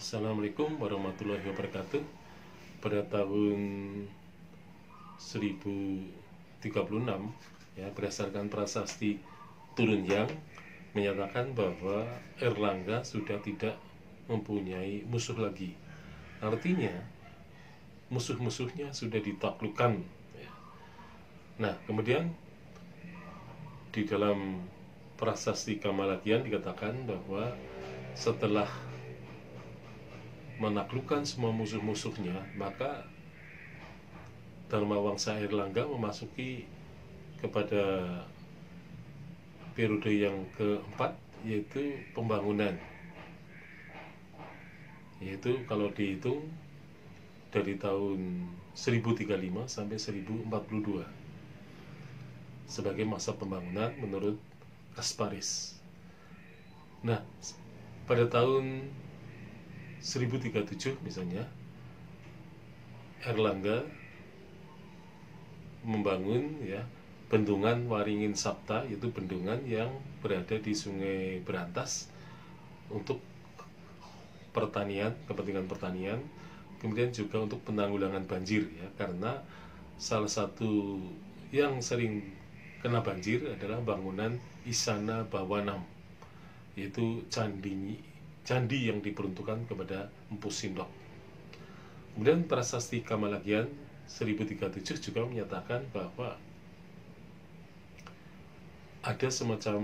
Assalamualaikum warahmatullahi wabarakatuh. Pada tahun 1036 ya berdasarkan prasasti Turun Yang menyatakan bahwa Erlangga sudah tidak mempunyai musuh lagi. Artinya musuh-musuhnya sudah ditaklukkan. ya. Nah, kemudian di dalam prasasti Kamalagian dikatakan bahwa setelah menaklukkan semua musuh-musuhnya, maka Dharma Wangsa Erlangga memasuki kepada periode yang keempat yaitu pembangunan yaitu kalau dihitung dari tahun 1035 sampai 1042 sebagai masa pembangunan menurut Kasparis. Nah, pada tahun 1037 misalnya Erlangga membangun ya bendungan Waringin Sapta yaitu bendungan yang berada di Sungai Berantas untuk pertanian kepentingan pertanian kemudian juga untuk penanggulangan banjir ya karena salah satu yang sering kena banjir adalah bangunan Isana Bawanam yaitu candi candi yang diperuntukkan kepada Empu Sindok. Kemudian prasasti Kamalagian 1037 juga menyatakan bahwa ada semacam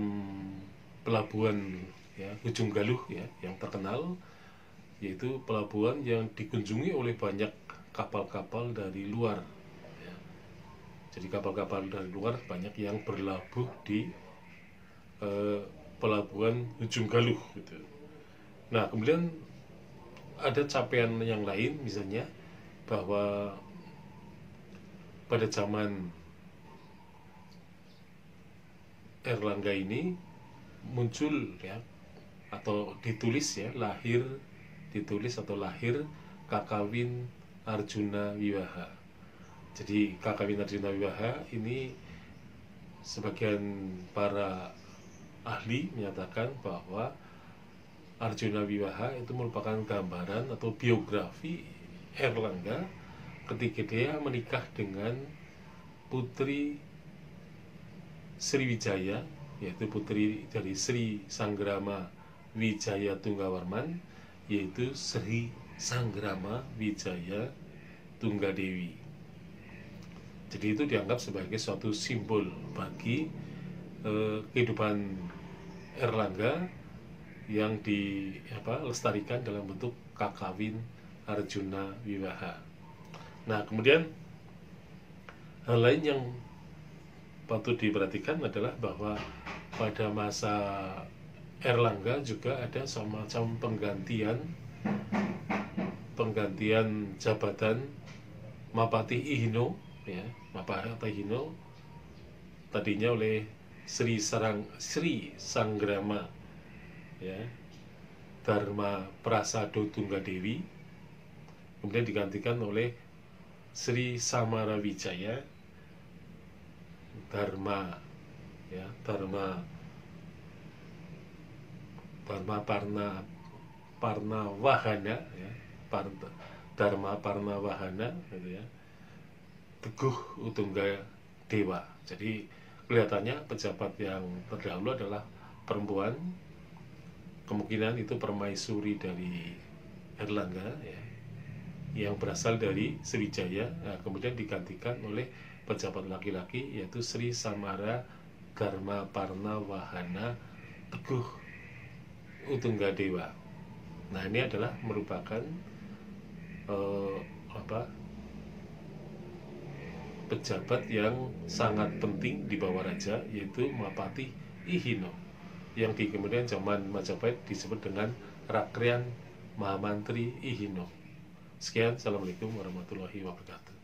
pelabuhan ya ujung galuh ya yang terkenal yaitu pelabuhan yang dikunjungi oleh banyak kapal-kapal dari luar ya. jadi kapal-kapal dari luar banyak yang berlabuh di eh, pelabuhan ujung galuh gitu nah kemudian ada capaian yang lain misalnya bahwa pada zaman Erlangga ini muncul ya atau ditulis ya lahir ditulis atau lahir Kakawin Arjuna Wiwaha. Jadi Kakawin Arjuna Wiwaha ini sebagian para ahli menyatakan bahwa Arjuna Wiwaha itu merupakan gambaran atau biografi Erlangga ketika dia menikah dengan putri Sriwijaya yaitu putri dari Sri Sanggrama Wijaya Tunggawarman yaitu Sri Sanggrama Wijaya Tunggadewi. Jadi itu dianggap sebagai suatu simbol bagi eh, kehidupan Erlangga yang di apa lestarikan dalam bentuk kakawin Arjuna Wiwaha. Nah, kemudian hal lain yang patut diperhatikan adalah bahwa pada masa Erlangga juga ada semacam penggantian penggantian jabatan Mapati Ihino ya Mapati Ihino tadinya oleh Sri Sarang Sri Sanggrama ya. Dharma Prasado Tunggadewi kemudian digantikan oleh Sri Samarawijaya Dharma ya Dharma Dharma Parna Parna Wahana ya Parna, Dharma Parna Wahana gitu ya Teguh Utungga Dewa. Jadi kelihatannya pejabat yang terdahulu adalah perempuan kemungkinan itu permaisuri dari Erlangga ya yang berasal dari Sriwijaya nah, kemudian digantikan oleh pejabat laki-laki yaitu Sri Samara Dharma Parna Wahana Teguh Utunggadewa. Nah ini adalah merupakan uh, apa pejabat yang sangat penting di bawah raja yaitu Mapati Ihino yang di kemudian zaman Majapahit disebut dengan Rakrian Mahamantri Ihino. Sekian, Assalamualaikum warahmatullahi wabarakatuh.